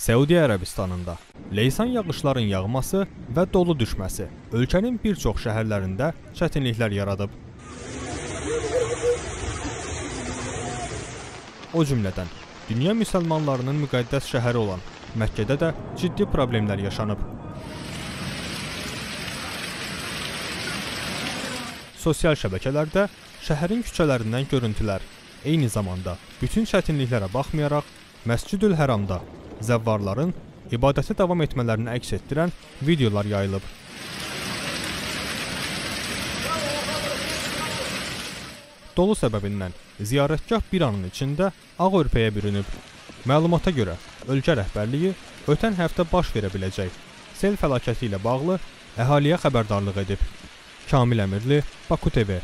Səudiyyə Ərəbistanında leysan yağışların yağması və dolu düşməsi ölkənin bir çox şəhərlərində çətinliklər yaradıb. O cümlədən dünya müsəlmanlarının müqəddəs şəhəri olan Məkkədə də ciddi problemlər yaşanıb. Sosial şəbəkələrdə şəhərin küçələrindən görüntülər, eyni zamanda bütün çətinliklərə baxmayaraq Məscidül Həramda zəvvarların ibadəti davam etmələrini əks etdirən videolar yayılıb. Dolu səbəbindən ziyarətgah bir anın içində ağ örpəyə bürünüb. Məlumata görə ölkə rəhbərliyi ötən həftə baş verə biləcək sel fəlakəti ilə bağlı əhaliyə xəbərdarlıq edib. Kamil Əmirli, Baku TV